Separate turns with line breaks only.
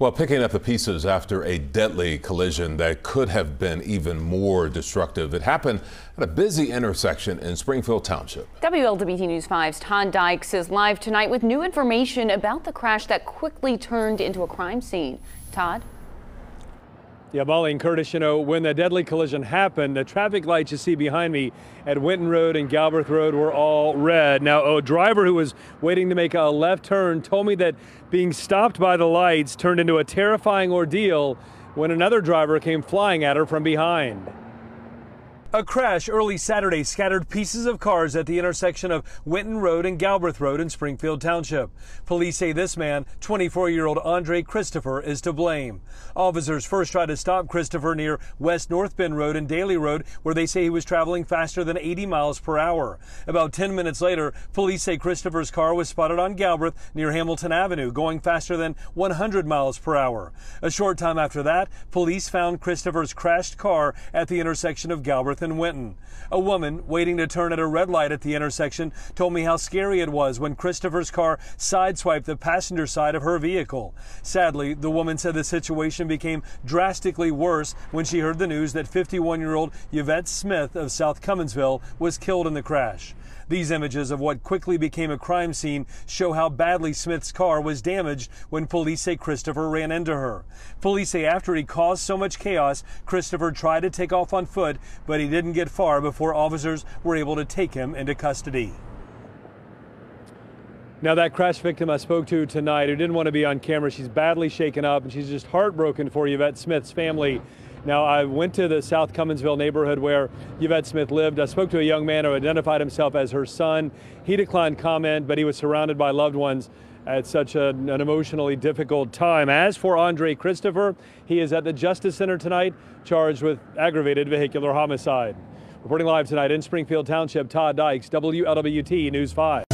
Well, picking up the pieces after a deadly collision that could have been even more destructive. It happened at a busy intersection in Springfield Township.
WLWT News 5's Todd Dykes is live tonight with new information about the crash that quickly turned into a crime scene. Todd?
Yeah, Molly and Curtis, you know, when the deadly collision happened, the traffic lights you see behind me at Winton Road and Galbraith Road were all red. Now, a driver who was waiting to make a left turn told me that being stopped by the lights turned into a terrifying ordeal when another driver came flying at her from behind. A crash early Saturday scattered pieces of cars at the intersection of Winton Road and Galbraith Road in Springfield Township. Police say this man, 24 year old Andre Christopher, is to blame. Officers first tried to stop Christopher near West North Bend Road and Daly Road, where they say he was traveling faster than 80 miles per hour. About 10 minutes later, police say Christopher's car was spotted on Galbraith near Hamilton Avenue, going faster than 100 miles per hour. A short time after that, police found Christopher's crashed car at the intersection of Galbraith North Winton. A woman waiting to turn at a red light at the intersection told me how scary it was when Christopher's car sideswiped the passenger side of her vehicle. Sadly, the woman said the situation became drastically worse when she heard the news that 51 year old Yvette Smith of South Cumminsville was killed in the crash. These images of what quickly became a crime scene show how badly Smith's car was damaged when police say Christopher ran into her. Police say after he caused so much chaos, Christopher tried to take off on foot, but he didn't get far before officers were able to take him into custody. Now, that crash victim I spoke to tonight, who didn't want to be on camera, she's badly shaken up and she's just heartbroken for Yvette Smith's family. Now, I went to the South Cumminsville neighborhood where Yvette Smith lived. I spoke to a young man who identified himself as her son. He declined comment, but he was surrounded by loved ones at such a, an emotionally difficult time. As for Andre Christopher, he is at the Justice Center tonight, charged with aggravated vehicular homicide. Reporting live tonight in Springfield Township, Todd Dykes, WLWT News 5.